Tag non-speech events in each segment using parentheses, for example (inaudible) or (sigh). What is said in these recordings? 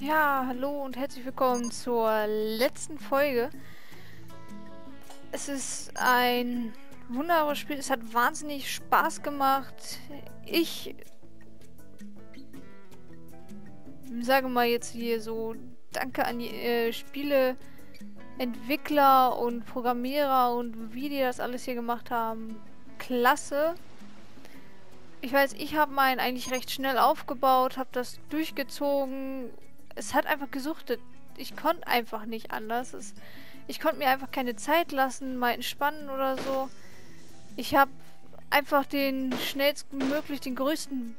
Ja, hallo und herzlich willkommen zur letzten Folge. Es ist ein wunderbares Spiel. Es hat wahnsinnig Spaß gemacht. Ich sage mal jetzt hier so Danke an die äh, Spieleentwickler und Programmierer und wie die das alles hier gemacht haben. Klasse. Ich weiß, ich habe meinen eigentlich recht schnell aufgebaut, habe das durchgezogen. Es hat einfach gesuchtet. Ich konnte einfach nicht anders. Es, ich konnte mir einfach keine Zeit lassen, mal entspannen oder so. Ich habe einfach den schnellsten möglich, den größten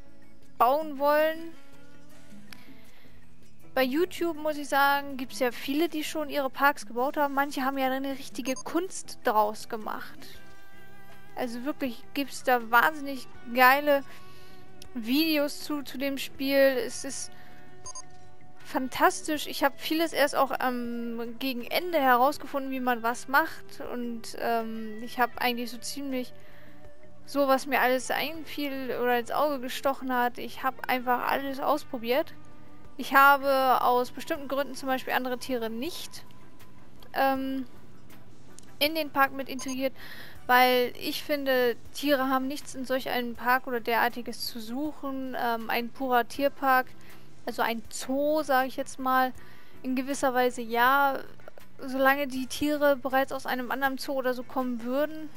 bauen wollen. Bei YouTube, muss ich sagen, gibt es ja viele, die schon ihre Parks gebaut haben. Manche haben ja eine richtige Kunst draus gemacht. Also wirklich gibt es da wahnsinnig geile Videos zu, zu dem Spiel. Es ist fantastisch. Ich habe vieles erst auch ähm, gegen Ende herausgefunden, wie man was macht. Und ähm, ich habe eigentlich so ziemlich so, was mir alles einfiel oder ins Auge gestochen hat. Ich habe einfach alles ausprobiert. Ich habe aus bestimmten Gründen zum Beispiel andere Tiere nicht ähm, in den Park mit integriert, weil ich finde, Tiere haben nichts in solch einem Park oder derartiges zu suchen. Ähm, ein purer Tierpark, also ein Zoo, sage ich jetzt mal, in gewisser Weise ja, solange die Tiere bereits aus einem anderen Zoo oder so kommen würden,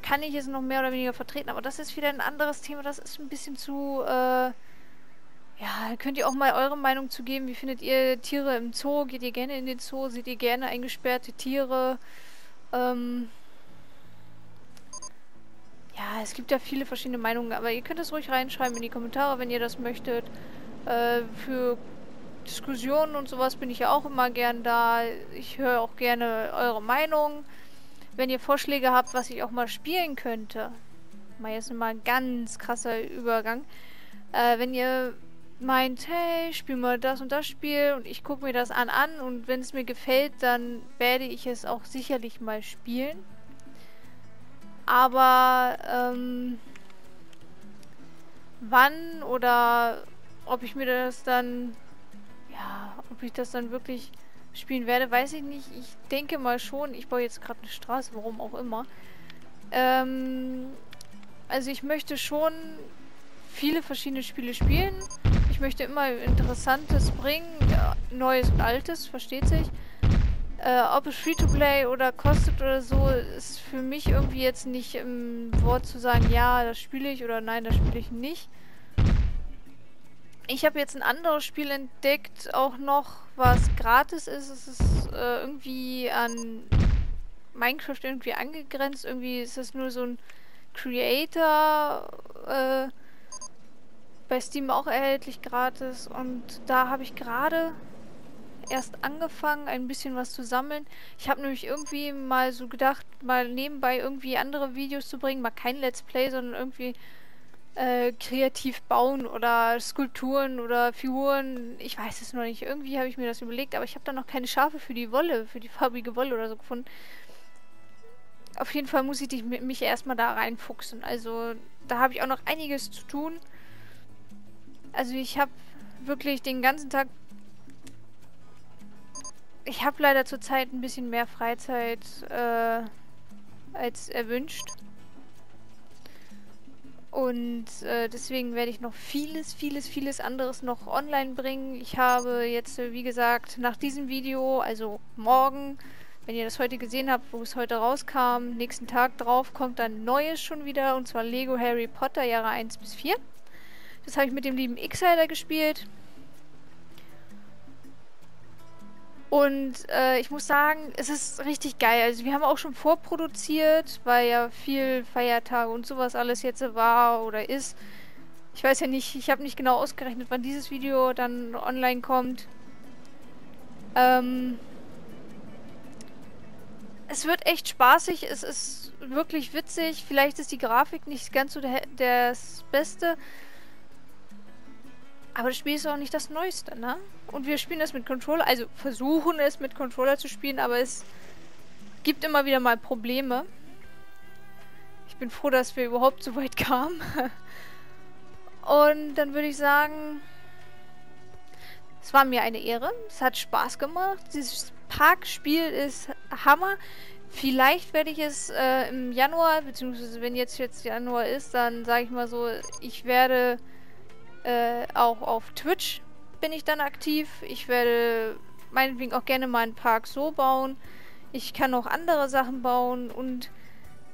kann ich es noch mehr oder weniger vertreten. Aber das ist wieder ein anderes Thema, das ist ein bisschen zu, äh, ja, könnt ihr auch mal eure Meinung zu geben. Wie findet ihr Tiere im Zoo? Geht ihr gerne in den Zoo? Seht ihr gerne eingesperrte Tiere? Ähm, ja, es gibt ja viele verschiedene Meinungen, aber ihr könnt es ruhig reinschreiben in die Kommentare, wenn ihr das möchtet. Äh, für Diskussionen und sowas bin ich ja auch immer gern da. Ich höre auch gerne eure Meinung. Wenn ihr Vorschläge habt, was ich auch mal spielen könnte. Mal jetzt mal ein ganz krasser Übergang. Äh, wenn ihr meint, hey, spiel mal das und das Spiel und ich gucke mir das an an und wenn es mir gefällt, dann werde ich es auch sicherlich mal spielen. Aber ähm, wann oder ob ich mir das dann, ja, ob ich das dann wirklich spielen werde, weiß ich nicht. Ich denke mal schon. Ich baue jetzt gerade eine Straße, warum auch immer. Ähm, also ich möchte schon viele verschiedene Spiele spielen. Ich möchte immer Interessantes bringen, Neues und Altes, versteht sich. Äh, ob es Free-to-Play oder kostet oder so, ist für mich irgendwie jetzt nicht im Wort zu sagen, ja, das spiele ich oder nein, das spiele ich nicht. Ich habe jetzt ein anderes Spiel entdeckt, auch noch, was gratis ist. Es ist äh, irgendwie an Minecraft irgendwie angegrenzt. Irgendwie ist es nur so ein Creator äh, bei Steam auch erhältlich gratis. Und da habe ich gerade erst angefangen, ein bisschen was zu sammeln. Ich habe nämlich irgendwie mal so gedacht, mal nebenbei irgendwie andere Videos zu bringen. Mal kein Let's Play, sondern irgendwie äh, kreativ bauen oder Skulpturen oder Figuren. Ich weiß es noch nicht. Irgendwie habe ich mir das überlegt, aber ich habe da noch keine Schafe für die Wolle, für die farbige Wolle oder so gefunden. Auf jeden Fall muss ich mich erstmal da reinfuchsen. Also da habe ich auch noch einiges zu tun. Also ich habe wirklich den ganzen Tag ich habe leider zurzeit ein bisschen mehr Freizeit äh, als erwünscht. Und äh, deswegen werde ich noch vieles, vieles, vieles anderes noch online bringen. Ich habe jetzt, äh, wie gesagt, nach diesem Video, also morgen, wenn ihr das heute gesehen habt, wo es heute rauskam, nächsten Tag drauf, kommt dann Neues schon wieder. Und zwar Lego Harry Potter Jahre 1 bis 4. Das habe ich mit dem lieben X-Hider gespielt. Und äh, ich muss sagen, es ist richtig geil. Also wir haben auch schon vorproduziert, weil ja viel Feiertage und sowas alles jetzt war oder ist. Ich weiß ja nicht, ich habe nicht genau ausgerechnet, wann dieses Video dann online kommt. Ähm, es wird echt spaßig, es ist wirklich witzig. Vielleicht ist die Grafik nicht ganz so der, das Beste. Aber das Spiel ist auch nicht das Neueste, ne? Und wir spielen das mit Controller, also versuchen es mit Controller zu spielen, aber es gibt immer wieder mal Probleme. Ich bin froh, dass wir überhaupt so weit (laughs) kamen. Und dann würde ich sagen, Es war mir eine Ehre. Es hat Spaß gemacht. Dieses Parkspiel ist Hammer. Vielleicht werde ich es äh, im Januar, beziehungsweise wenn jetzt jetzt Januar ist, dann sage ich mal so, ich werde äh, auch auf Twitch bin ich dann aktiv. Ich werde meinetwegen auch gerne mal einen Park so bauen. Ich kann auch andere Sachen bauen und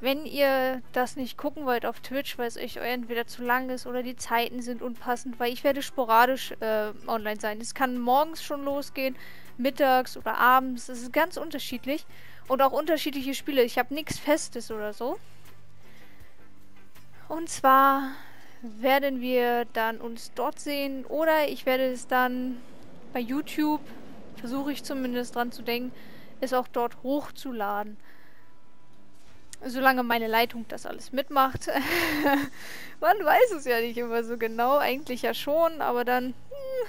wenn ihr das nicht gucken wollt auf Twitch, weil es euch entweder zu lang ist oder die Zeiten sind unpassend, weil ich werde sporadisch äh, online sein. Es kann morgens schon losgehen, mittags oder abends. Es ist ganz unterschiedlich. Und auch unterschiedliche Spiele. Ich habe nichts Festes oder so. Und zwar werden wir dann uns dort sehen oder ich werde es dann bei YouTube, versuche ich zumindest dran zu denken, es auch dort hochzuladen. Solange meine Leitung das alles mitmacht. (laughs) Man weiß es ja nicht immer so genau, eigentlich ja schon, aber dann hm,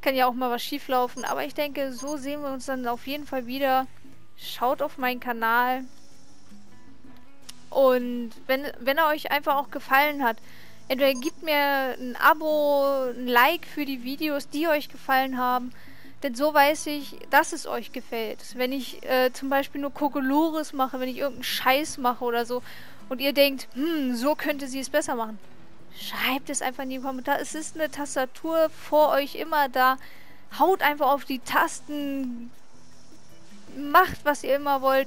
kann ja auch mal was schief laufen. Aber ich denke, so sehen wir uns dann auf jeden Fall wieder. Schaut auf meinen Kanal. Und wenn, wenn er euch einfach auch gefallen hat, entweder gebt mir ein Abo, ein Like für die Videos, die euch gefallen haben. Denn so weiß ich, dass es euch gefällt. Wenn ich äh, zum Beispiel nur Kokolores mache, wenn ich irgendeinen Scheiß mache oder so und ihr denkt, hm, so könnte sie es besser machen, schreibt es einfach in die Kommentare. Es ist eine Tastatur vor euch immer da. Haut einfach auf die Tasten. Macht, was ihr immer wollt.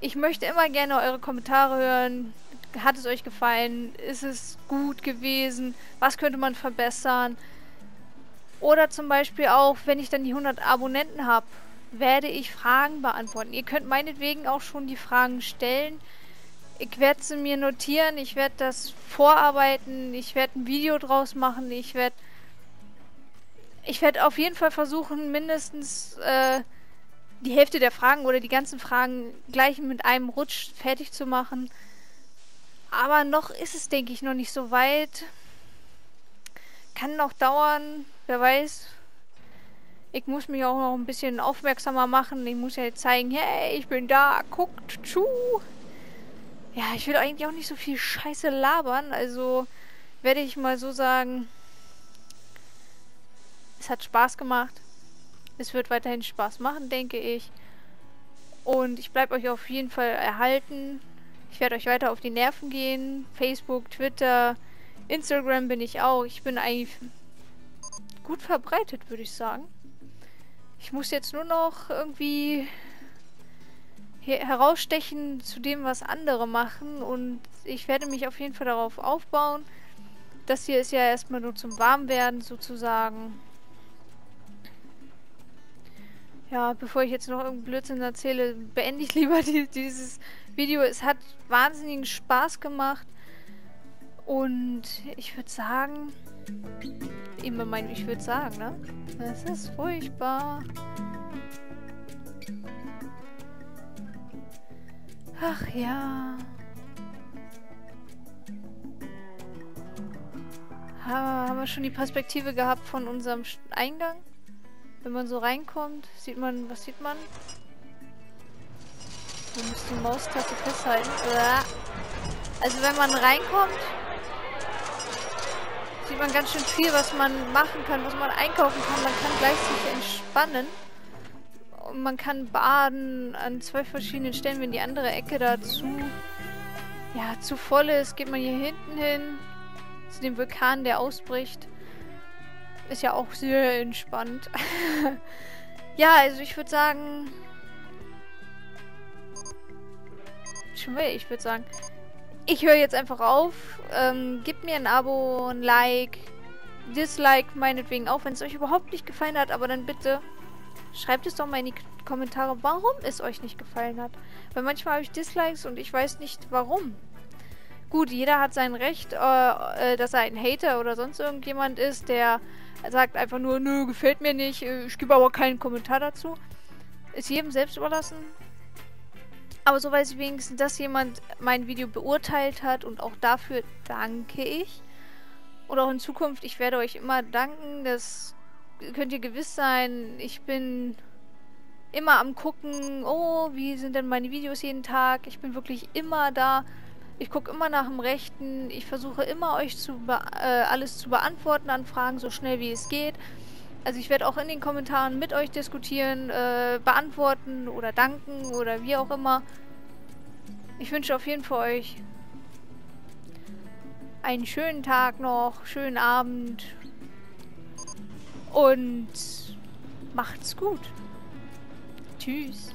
Ich möchte immer gerne eure Kommentare hören. Hat es euch gefallen? Ist es gut gewesen? Was könnte man verbessern? Oder zum Beispiel auch, wenn ich dann die 100 Abonnenten habe, werde ich Fragen beantworten. Ihr könnt meinetwegen auch schon die Fragen stellen. Ich werde sie mir notieren, ich werde das vorarbeiten, ich werde ein Video draus machen, ich werde... Ich werde auf jeden Fall versuchen, mindestens äh, die Hälfte der Fragen oder die ganzen Fragen gleich mit einem Rutsch fertig zu machen. Aber noch ist es, denke ich, noch nicht so weit. Kann noch dauern. Wer weiß. Ich muss mich auch noch ein bisschen aufmerksamer machen. Ich muss ja jetzt zeigen, hey, ich bin da, guckt zu. Ja, ich will eigentlich auch nicht so viel Scheiße labern. Also werde ich mal so sagen, es hat Spaß gemacht. Es wird weiterhin Spaß machen, denke ich. Und ich bleibe euch auf jeden Fall erhalten. Ich werde euch weiter auf die Nerven gehen. Facebook, Twitter, Instagram bin ich auch. Ich bin eigentlich gut verbreitet, würde ich sagen. Ich muss jetzt nur noch irgendwie herausstechen zu dem, was andere machen. Und ich werde mich auf jeden Fall darauf aufbauen. Das hier ist ja erstmal nur zum Warmwerden sozusagen. Ja, bevor ich jetzt noch irgendeinen Blödsinn erzähle, beende ich (laughs) lieber die, dieses Video. Es hat wahnsinnigen Spaß gemacht. Und ich würde sagen, immer mein, ich würde sagen, ne? Das ist furchtbar. Ach ja. Haben wir schon die Perspektive gehabt von unserem Eingang? Wenn man so reinkommt, sieht man, was sieht man? Man muss die Maustaste festhalten. Also wenn man reinkommt, sieht man ganz schön viel, was man machen kann, was man einkaufen kann. Man kann gleich sich entspannen. Und man kann baden an zwei verschiedenen Stellen. Wenn die andere Ecke dazu ja, zu voll ist, geht man hier hinten hin zu dem Vulkan, der ausbricht. Ist ja auch sehr entspannt. (laughs) ja, also ich würde sagen... Schon wieder, ich würde sagen, ich höre jetzt einfach auf. Ähm, gebt mir ein Abo, ein Like, Dislike meinetwegen auch, wenn es euch überhaupt nicht gefallen hat. Aber dann bitte schreibt es doch mal in die Kommentare, warum es euch nicht gefallen hat. Weil manchmal habe ich Dislikes und ich weiß nicht warum. Gut, jeder hat sein Recht, äh, äh, dass er ein Hater oder sonst irgendjemand ist, der sagt einfach nur, nö, gefällt mir nicht, äh, ich gebe aber keinen Kommentar dazu. Ist jedem selbst überlassen. Aber so weiß ich wenigstens, dass jemand mein Video beurteilt hat und auch dafür danke ich. Und auch in Zukunft, ich werde euch immer danken, das könnt ihr gewiss sein. Ich bin immer am gucken, oh, wie sind denn meine Videos jeden Tag? Ich bin wirklich immer da. Ich gucke immer nach dem Rechten. Ich versuche immer euch zu äh, alles zu beantworten an Fragen, so schnell wie es geht. Also ich werde auch in den Kommentaren mit euch diskutieren, äh, beantworten oder danken oder wie auch immer. Ich wünsche auf jeden Fall euch einen schönen Tag noch, schönen Abend und macht's gut. Tschüss.